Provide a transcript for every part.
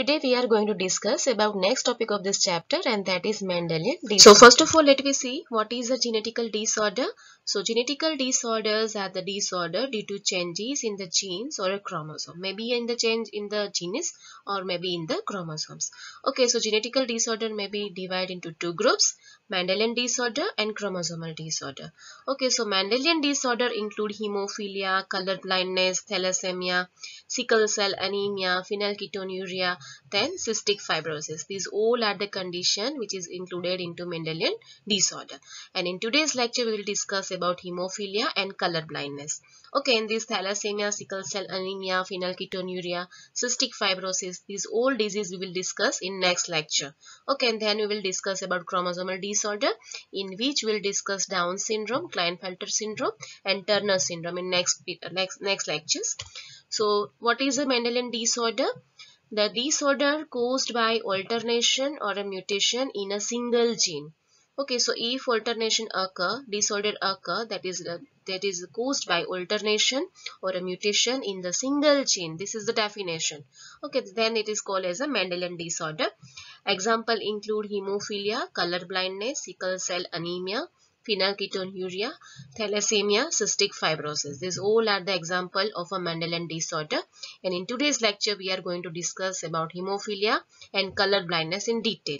Today we are going to discuss about next topic of this chapter and that is Mendelian disorder. So first of all let me see what is a genetical disorder. So genetical disorders are the disorder due to changes in the genes or a chromosome. Maybe in the change in the genes or maybe in the chromosomes. Okay so genetical disorder may be divided into two groups Mendelian disorder and chromosomal disorder. Okay so Mendelian disorder include hemophilia, color blindness, thalassemia, sickle cell anemia, phenylketonuria, then cystic fibrosis. These all are the condition which is included into Mendelian disorder. And in today's lecture, we will discuss about hemophilia and color blindness. Okay, in this thalassemia, sickle cell anemia, phenylketonuria, cystic fibrosis, these all disease we will discuss in next lecture. Okay, and then we will discuss about chromosomal disorder in which we will discuss Down syndrome, Klinefelter syndrome and Turner syndrome in next, next, next lectures. So, what is a Mendelian disorder? The disorder caused by alternation or a mutation in a single gene. Okay, so if alternation occur, disorder occur, that is uh, that is caused by alternation or a mutation in the single gene. This is the definition. Okay, then it is called as a Mendelian disorder. Example include hemophilia, color blindness, sickle cell anemia, phenylketonuria, thalassemia, cystic fibrosis. These all are the example of a Mendelian disorder. And in today's lecture, we are going to discuss about hemophilia and color blindness in detail.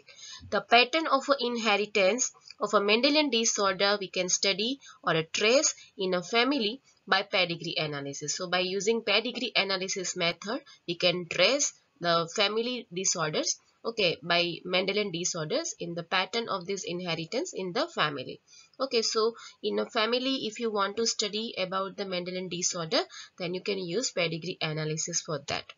The pattern of inheritance of a Mendelian disorder we can study or trace in a family by pedigree analysis. So by using pedigree analysis method, we can trace the family disorders okay by Mendelian disorders in the pattern of this inheritance in the family. Okay so in a family if you want to study about the Mendelian disorder then you can use pedigree analysis for that.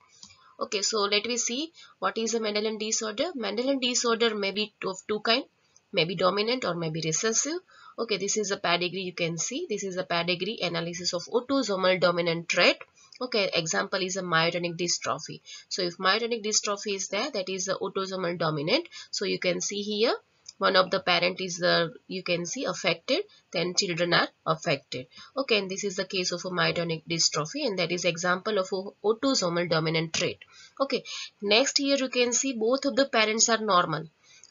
Okay so let me see what is a Mendelian disorder. Mendelian disorder may be of two kind may be dominant or may be recessive. Okay this is a pedigree you can see. This is a pedigree analysis of autosomal dominant trait okay example is a myotonic dystrophy. So if myotonic dystrophy is there that is the autosomal dominant. So you can see here one of the parent is the, you can see affected then children are affected. Okay and this is the case of a myotonic dystrophy and that is example of a autosomal dominant trait. Okay next here you can see both of the parents are normal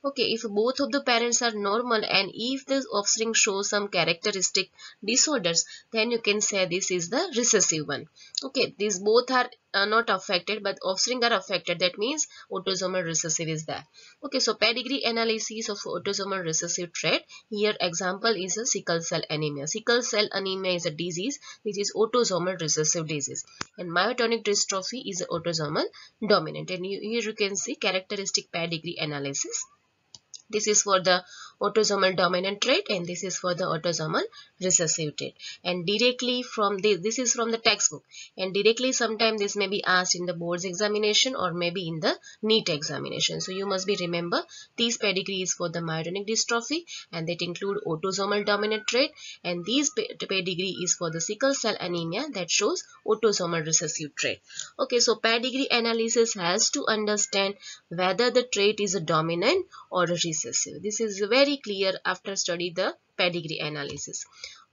okay if both of the parents are normal and if the offspring shows some characteristic disorders then you can say this is the recessive one. Okay these both are uh, not affected but offspring are affected. That means autosomal recessive is there. Okay so pedigree analysis of autosomal recessive trait. Here example is a sickle cell anemia. Sickle cell anemia is a disease which is autosomal recessive disease. And myotonic dystrophy is autosomal dominant. And you, here you can see characteristic pedigree analysis this is for the autosomal dominant trait and this is for the autosomal recessive trait. And directly from this, this is from the textbook and directly sometime this may be asked in the board's examination or maybe in the NEET examination. So you must be remember these pedigree is for the myotonic dystrophy and that include autosomal dominant trait and these pedigree is for the sickle cell anemia that shows autosomal recessive trait. Okay, so pedigree analysis has to understand whether the trait is a dominant or a recessive. This is very clear after study the pedigree analysis.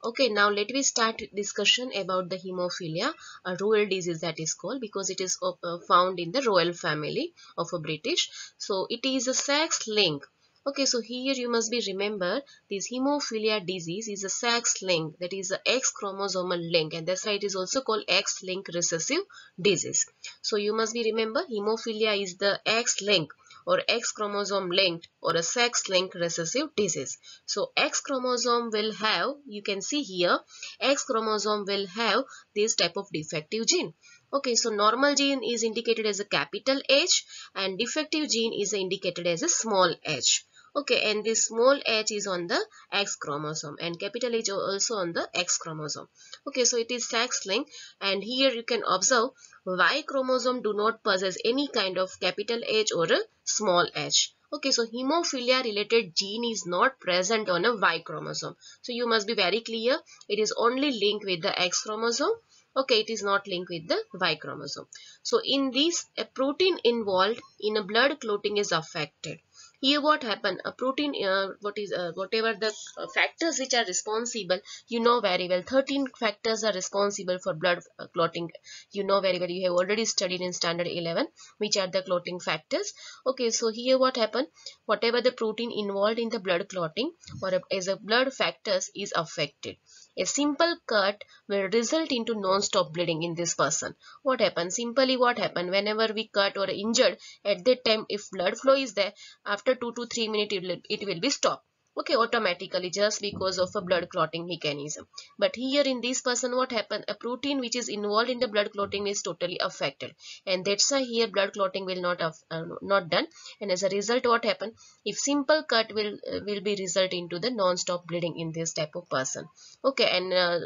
Okay, now let me start discussion about the hemophilia, a royal disease that is called because it is uh, found in the royal family of a British. So it is a sex link. Okay, so here you must be remember this hemophilia disease is a sex link that is a X chromosomal link and that's why it is also called X link recessive disease. So you must be remember hemophilia is the X link or X chromosome linked or a sex linked recessive disease. So X chromosome will have, you can see here, X chromosome will have this type of defective gene. Okay, so normal gene is indicated as a capital H and defective gene is indicated as a small h. Okay, and this small h is on the X chromosome and capital H also on the X chromosome. Okay, so it is sex linked and here you can observe Y chromosome do not possess any kind of capital H or a small h. Okay, so hemophilia related gene is not present on a Y chromosome. So you must be very clear. It is only linked with the X chromosome. Okay, it is not linked with the Y chromosome. So in this, a protein involved in a blood clotting is affected here what happened a protein uh, what is uh, whatever the uh, factors which are responsible you know very well. 13 factors are responsible for blood uh, clotting. You know very well. You have already studied in standard 11 which are the clotting factors. Okay so here what happened whatever the protein involved in the blood clotting or as a blood factors is affected a simple cut will result into non-stop bleeding in this person. What happens? Simply what happens whenever we cut or injured at that time if blood flow is there after 2 to 3 minutes it will, it will be stopped okay automatically just because of a blood clotting mechanism. But here in this person what happened? A protein which is involved in the blood clotting is totally affected. And that's why here blood clotting will not have uh, not done. And as a result what happened? If simple cut will uh, will be result into the non-stop bleeding in this type of person. Okay and uh,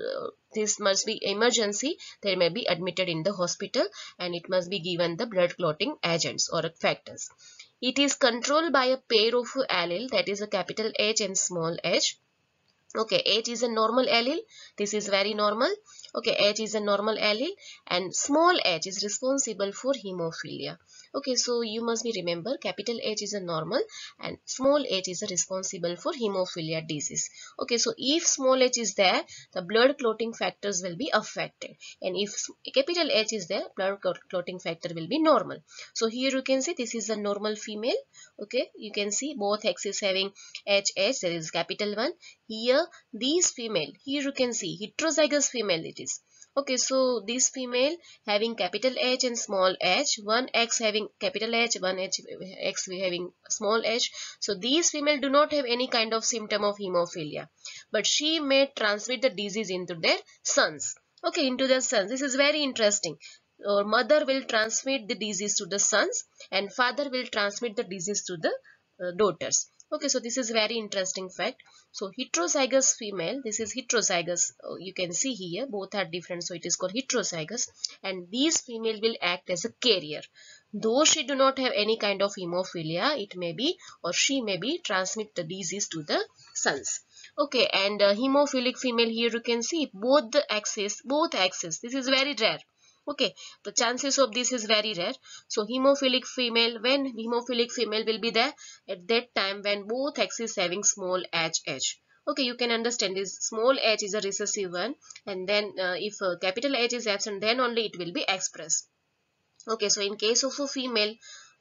this must be emergency. They may be admitted in the hospital and it must be given the blood clotting agents or factors it is controlled by a pair of allele that is a capital H and small h. Okay, H is a normal allele. This is very normal. Okay, H is a normal allele and small h is responsible for hemophilia. Okay, so you must be remember capital H is a normal and small h is responsible for hemophilia disease. Okay, so if small h is there, the blood clotting factors will be affected and if capital H is there, blood clotting factor will be normal. So here you can see this is a normal female. Okay, you can see both axes having HH, there is capital 1. Here, these female, here you can see heterozygous female it okay so this female having capital H and small h one X having capital H one H X having small h. So these female do not have any kind of symptom of hemophilia but she may transmit the disease into their sons. Okay into their sons. This is very interesting. Or mother will transmit the disease to the sons and father will transmit the disease to the uh, daughters okay so this is very interesting fact. So heterozygous female this is heterozygous. Oh, you can see here both are different so it is called heterozygous. And these female will act as a carrier. Though she do not have any kind of hemophilia it may be or she may be transmit the disease to the sons. Okay and uh, hemophilic female here you can see both the axis both axis this is very rare okay the chances of this is very rare. So hemophilic female when hemophilic female will be there at that time when both axes having small hh okay you can understand this. Small h is a recessive one and then uh, if uh, capital h is absent then only it will be expressed. Okay so in case of a female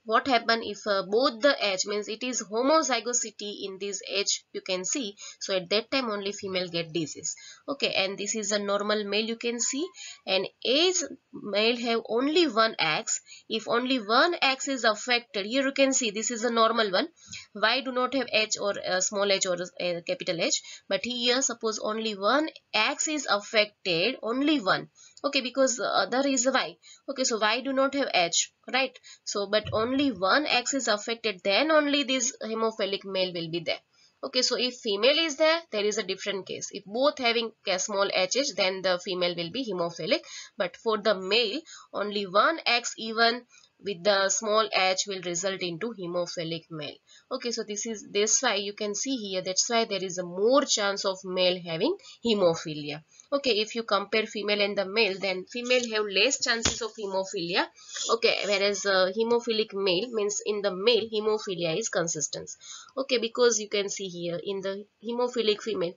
what happen if uh, both the H means it is homozygosity in this H you can see. So at that time only female get disease. Okay and this is a normal male you can see. And age male have only one X if only one X is affected here you can see this is a normal one. Why do not have H or uh, small h or uh, capital H? But here suppose only one X is affected only one okay because uh, the other is y okay so y do not have h right? So but only one x is affected then only this hemophilic male will be there. Okay so if female is there there is a different case. If both having small hh then the female will be hemophilic. But for the male only one x even with the small h will result into hemophilic male. Okay so this is this why you can see here that's why there is a more chance of male having hemophilia okay if you compare female and the male then female have less chances of hemophilia. Okay whereas uh, hemophilic male means in the male hemophilia is consistent. Okay because you can see here in the hemophilic female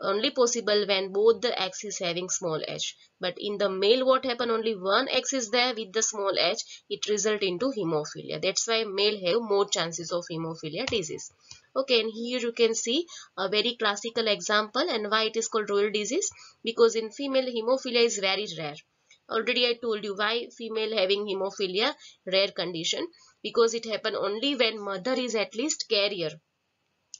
only possible when both the axes having small h. But in the male what happen? Only one x is there with the small h it result into hemophilia. That's why male have more chances of hemophilia disease okay and here you can see a very classical example and why it is called royal disease because in female hemophilia is very rare. Already i told you why female having hemophilia rare condition because it happen only when mother is at least carrier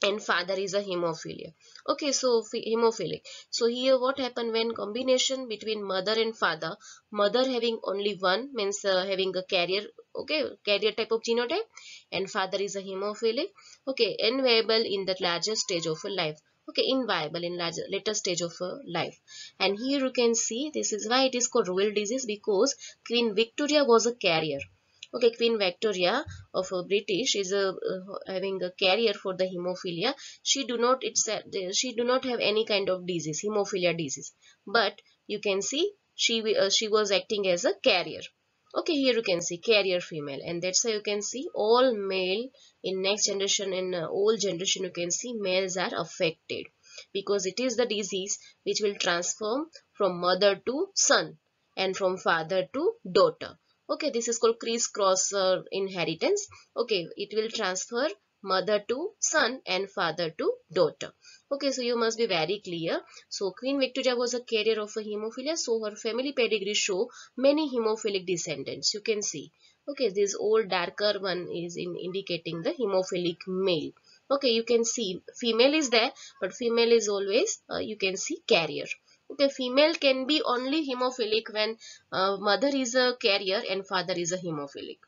and father is a hemophilia okay so hemophilic so here what happened when combination between mother and father mother having only one means uh, having a carrier okay carrier type of genotype and father is a hemophilic okay inviable in the larger stage of life. Okay inviable in larger later stage of life. And here you can see this is why it is called royal disease because queen victoria was a carrier okay queen victoria of uh, british is a uh, having a carrier for the hemophilia. She do not it's uh, she do not have any kind of disease hemophilia disease. But you can see she uh, she was acting as a carrier. Okay here you can see carrier female. And that's how you can see all male in next generation uh, old generation you can see males are affected. Because it is the disease which will transform from mother to son and from father to daughter okay this is called criss-cross uh, inheritance. Okay it will transfer mother to son and father to daughter. Okay so you must be very clear. So queen victoria was a carrier of a hemophilia so her family pedigree show many hemophilic descendants. You can see. Okay this old darker one is in indicating the hemophilic male. Okay you can see female is there but female is always uh, you can see carrier okay female can be only hemophilic when uh, mother is a carrier and father is a hemophilic.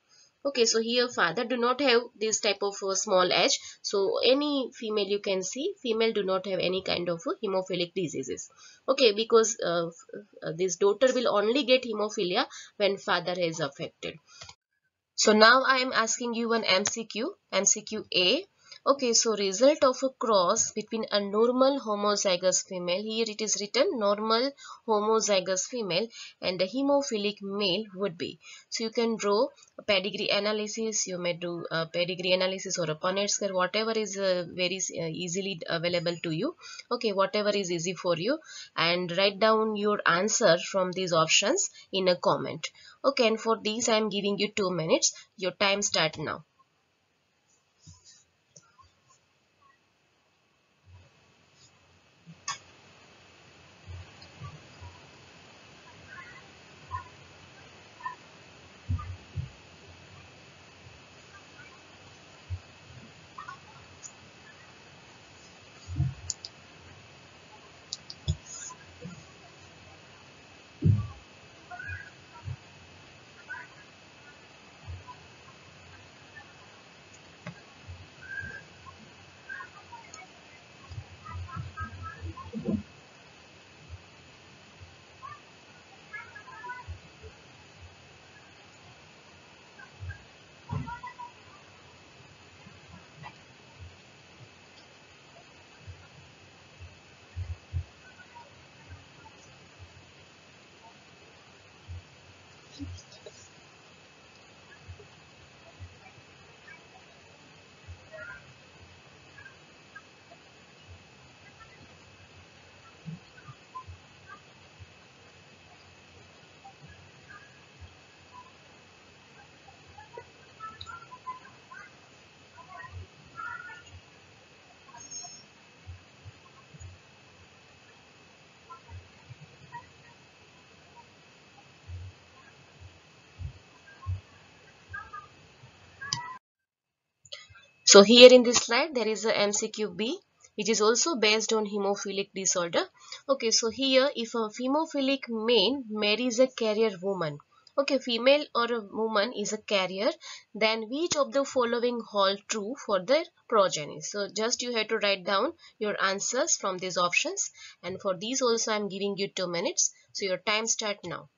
Okay so here father do not have this type of uh, small h. So any female you can see female do not have any kind of uh, hemophilic diseases. Okay because uh, uh, this daughter will only get hemophilia when father is affected. So now i am asking you an mcq mcq a Okay, so result of a cross between a normal homozygous female, here it is written normal homozygous female and a hemophilic male would be. So you can draw a pedigree analysis, you may do a pedigree analysis or a Punnett square, whatever is uh, very uh, easily available to you. Okay, whatever is easy for you and write down your answer from these options in a comment. Okay, and for these I am giving you 2 minutes. Your time start now. So here in this slide there is a MCQ-B which is also based on hemophilic disorder. Okay, so here if a hemophilic man marries a carrier woman, okay, female or a woman is a carrier, then which of the following hold true for their progeny? So just you have to write down your answers from these options and for these also I am giving you 2 minutes. So your time start now.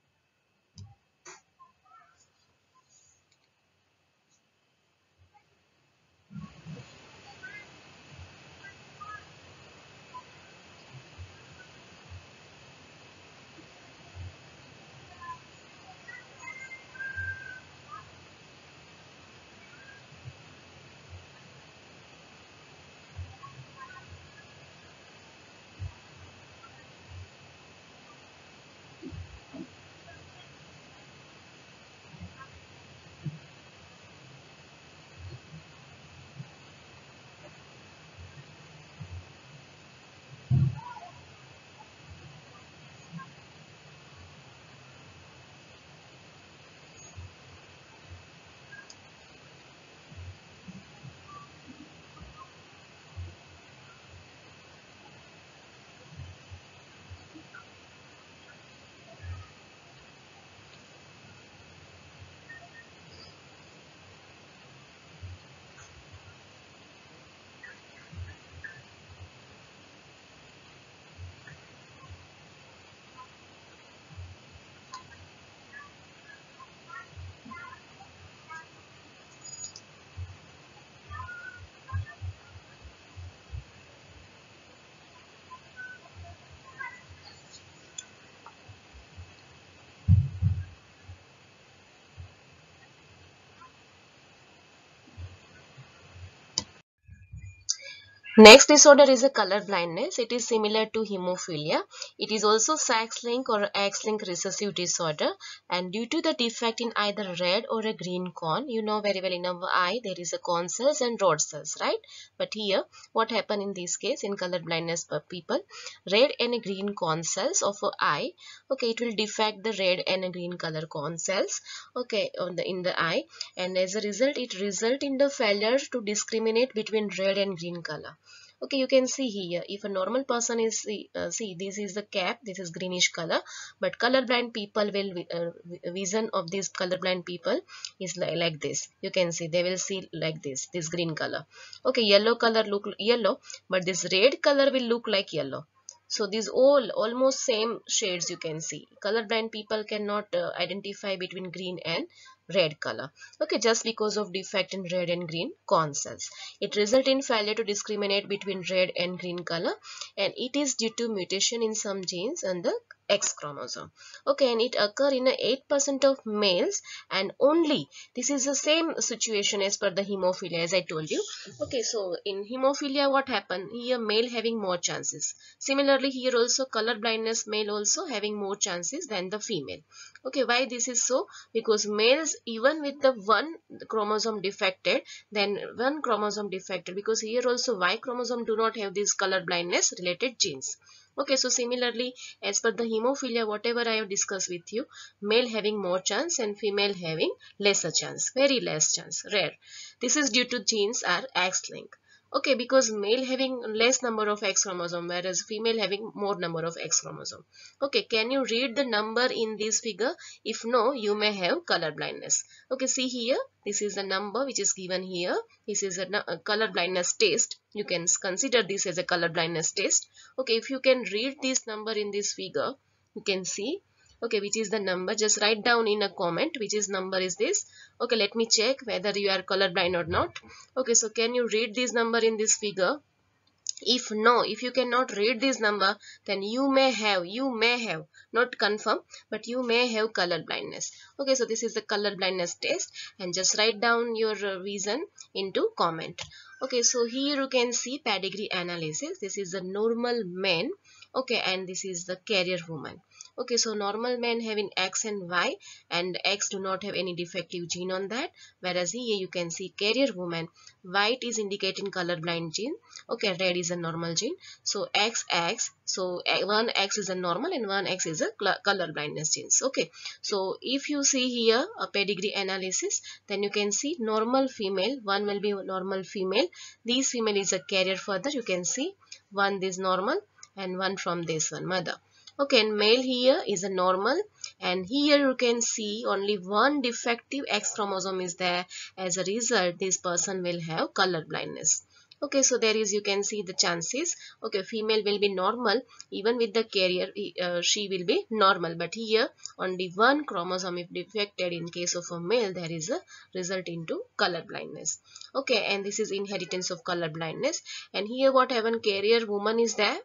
Next disorder is a color blindness. It is similar to hemophilia. It is also sex-linked or X-linked recessive disorder and due to the defect in either red or a green cone, you know very well in our eye there is a cone cells and rod cells, right? But here what happened in this case in color blindness people, red and green cone cells of a eye, okay, it will defect the red and green color cone cells, okay, on the in the eye and as a result it result in the failure to discriminate between red and green color okay you can see here if a normal person is uh, see this is the cap this is greenish color but colorblind people will uh, vision of these colorblind people is like, like this. You can see they will see like this this green color. Okay yellow color look yellow but this red color will look like yellow. So these all almost same shades you can see. Colorblind people cannot uh, identify between green and red color. Okay just because of defect in red and green cone cells it result in failure to discriminate between red and green color and it is due to mutation in some genes and the X chromosome. Okay, and it occur in 8% of males and only this is the same situation as per the hemophilia as I told you. Okay, so in hemophilia what happened? Here male having more chances. Similarly here also color blindness male also having more chances than the female. Okay, why this is so? Because males even with the one chromosome defected then one chromosome defected because here also Y chromosome do not have this color blindness related genes okay so similarly as per the hemophilia whatever i have discussed with you male having more chance and female having lesser chance very less chance rare. This is due to genes are x linked okay because male having less number of x chromosome whereas female having more number of x chromosome. Okay can you read the number in this figure? If no you may have color blindness. Okay see here this is the number which is given here. This is a, a color blindness test. You can consider this as a color blindness test. Okay if you can read this number in this figure you can see okay which is the number? Just write down in a comment which is number is this. Okay let me check whether you are colorblind or not. Okay so can you read this number in this figure? If no if you cannot read this number then you may have you may have not confirm but you may have color blindness okay so this is the color blindness test and just write down your reason into comment. Okay so here you can see pedigree analysis. This is the normal man. Okay and this is the carrier woman okay so normal men having x and y and x do not have any defective gene on that. Whereas here you can see carrier woman. White is indicating color blind gene. Okay red is a normal gene. So x x. So one x is a normal and one x is a color blindness genes. Okay so if you see here a pedigree analysis then you can see normal female one will be normal female. This female is a carrier further. You can see one is normal and one from this one mother okay and male here is a normal and here you can see only one defective x chromosome is there. As a result this person will have color blindness. Okay so there is you can see the chances. Okay female will be normal. Even with the carrier uh, she will be normal. But here only one chromosome if defected in case of a male there is a result into color blindness. Okay and this is inheritance of color blindness. And here what happen carrier woman is there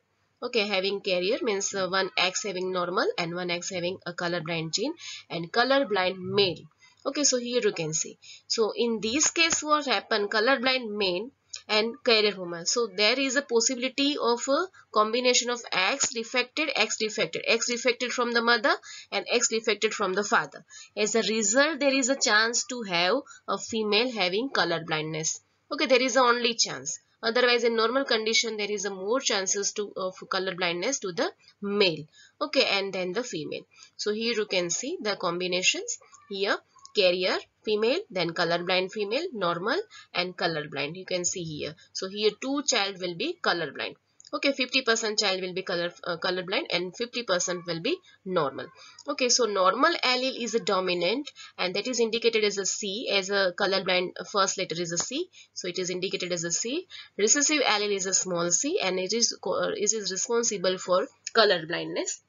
okay having carrier means uh, one x having normal and one x having a color blind gene and color blind male. Okay so here you can see. So in this case what happened color blind male and carrier woman. So there is a possibility of a combination of x defected x defected. X defected from the mother and x defected from the father. As a result there is a chance to have a female having color blindness. Okay there is only chance otherwise in normal condition there is a more chances to uh, of color blindness to the male. Okay and then the female. So here you can see the combinations. Here carrier female then color blind female normal and color blind. You can see here. So here two child will be color blind okay 50% child will be color uh, colorblind and 50% will be normal. Okay so normal allele is a dominant and that is indicated as a C as a colorblind uh, first letter is a C. So it is indicated as a C. Recessive allele is a small c and it is uh, it is responsible for color blindness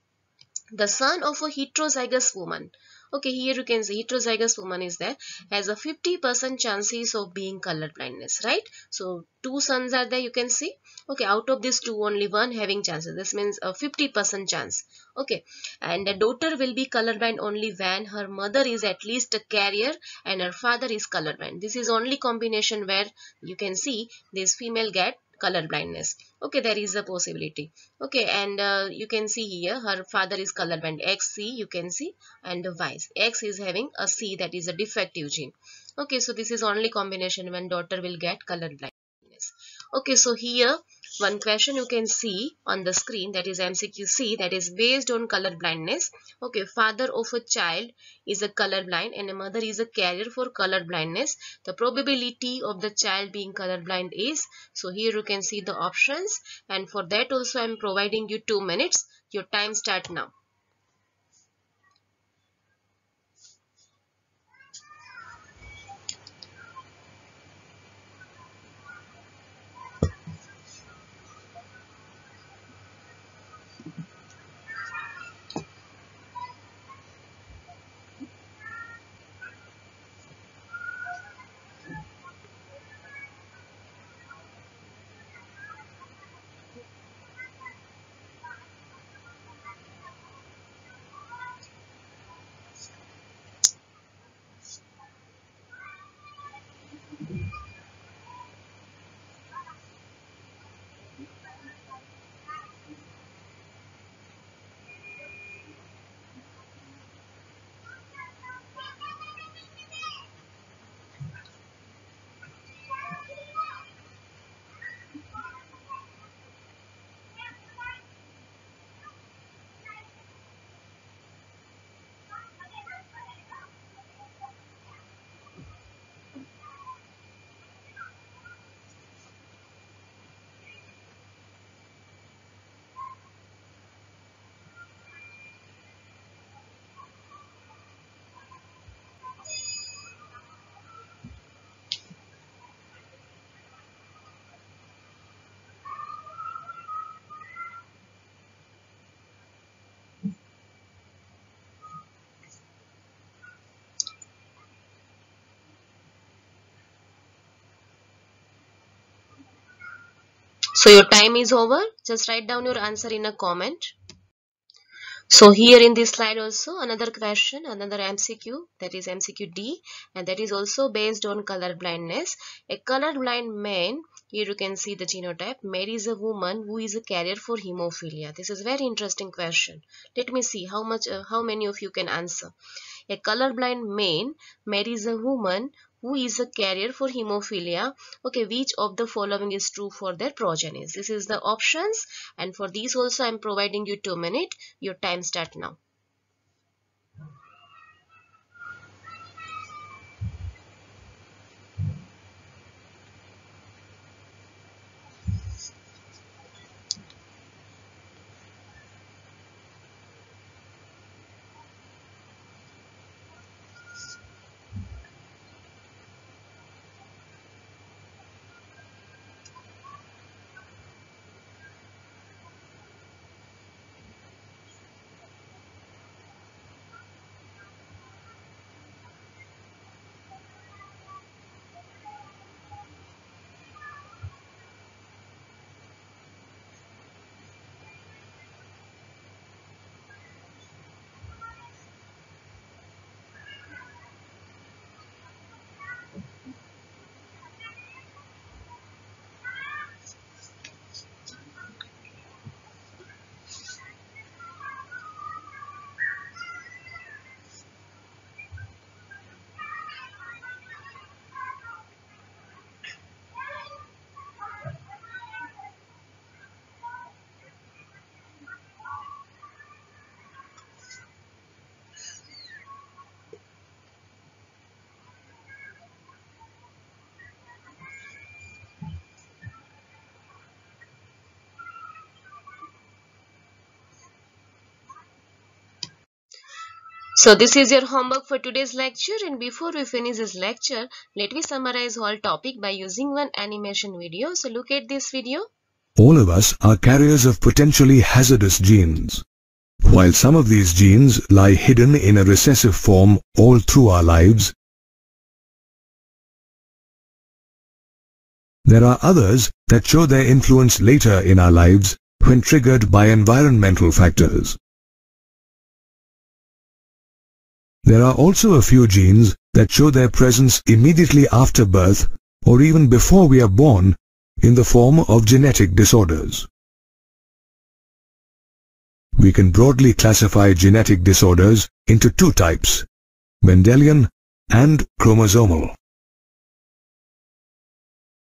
the son of a heterozygous woman okay here you can see heterozygous woman is there. Has a 50% chances of being color blindness right? So two sons are there you can see. Okay out of these two only one having chances. This means a 50% chance. Okay and the daughter will be colorblind only when her mother is at least a carrier and her father is colorblind. This is only combination where you can see this female get color blindness. Okay there is a possibility. Okay and uh, you can see here her father is color colorblind xc you can see and vice x is having a c that is a defective gene. Okay so this is only combination when daughter will get color blindness. Okay so here one question you can see on the screen that is MCQC that is based on color blindness. Okay, father of a child is a color blind and a mother is a carrier for color blindness. The probability of the child being color blind is, so here you can see the options and for that also I am providing you 2 minutes. Your time start now. So your time is over. Just write down your answer in a comment. So here in this slide also another question, another MCQ that is MCQ D and that is also based on color blindness. A color blind man, here you can see the genotype, marries a woman who is a carrier for hemophilia. This is very interesting question. Let me see how much, uh, how many of you can answer. A colorblind man marries a woman who is a carrier for hemophilia. Okay which of the following is true for their progenies? This is the options. And for these also i'm providing you two minutes your time start now So this is your homework for today's lecture and before we finish this lecture, let me summarize whole topic by using one animation video. So look at this video. All of us are carriers of potentially hazardous genes. While some of these genes lie hidden in a recessive form all through our lives, there are others that show their influence later in our lives when triggered by environmental factors. There are also a few genes that show their presence immediately after birth or even before we are born in the form of genetic disorders. We can broadly classify genetic disorders into two types, Mendelian and chromosomal.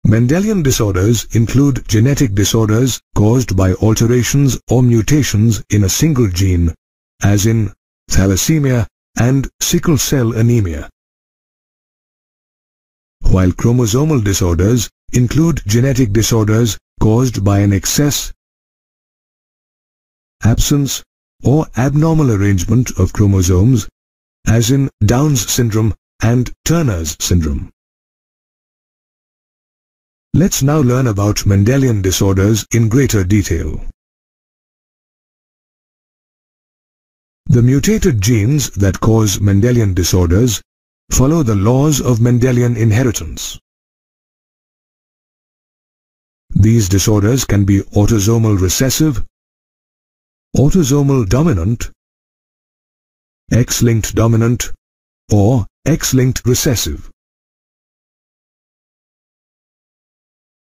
Mendelian disorders include genetic disorders caused by alterations or mutations in a single gene, as in thalassemia and sickle cell anemia. While chromosomal disorders include genetic disorders caused by an excess, absence, or abnormal arrangement of chromosomes, as in Down's syndrome and Turner's syndrome. Let's now learn about Mendelian disorders in greater detail. The mutated genes that cause Mendelian disorders follow the laws of Mendelian inheritance. These disorders can be autosomal recessive, autosomal dominant, X-linked dominant, or X-linked recessive.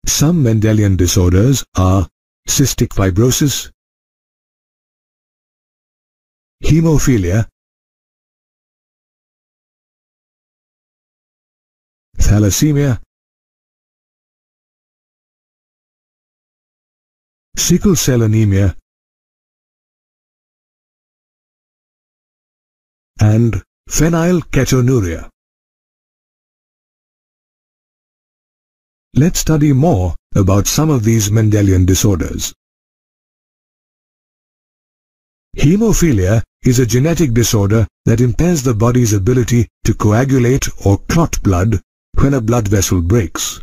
Some Mendelian disorders are cystic fibrosis, hemophilia, thalassemia, sickle cell anemia, and phenylketonuria. Let's study more about some of these Mendelian disorders. Hemophilia is a genetic disorder that impairs the body's ability to coagulate or clot blood when a blood vessel breaks.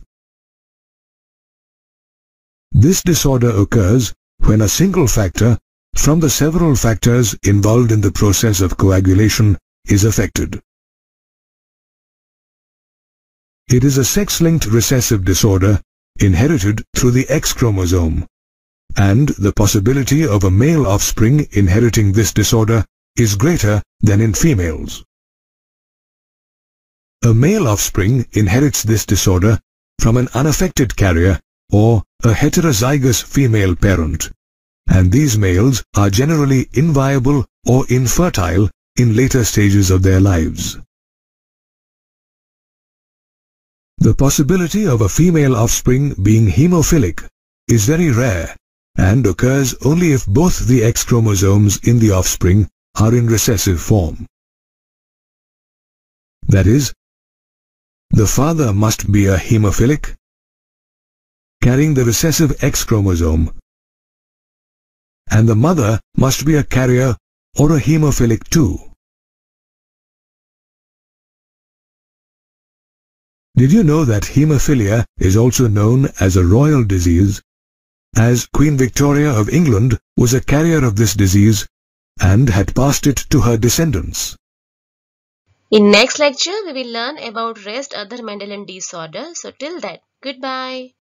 This disorder occurs when a single factor from the several factors involved in the process of coagulation is affected. It is a sex-linked recessive disorder inherited through the X chromosome, and the possibility of a male offspring inheriting this disorder is greater than in females. A male offspring inherits this disorder from an unaffected carrier or a heterozygous female parent, and these males are generally inviable or infertile in later stages of their lives. The possibility of a female offspring being hemophilic is very rare and occurs only if both the X chromosomes in the offspring are in recessive form. That is, the father must be a hemophilic, carrying the recessive X chromosome, and the mother must be a carrier or a hemophilic too. Did you know that hemophilia is also known as a royal disease, as Queen Victoria of England was a carrier of this disease and had passed it to her descendants. In next lecture, we will learn about rest other Mendelian disorders. So till that, goodbye.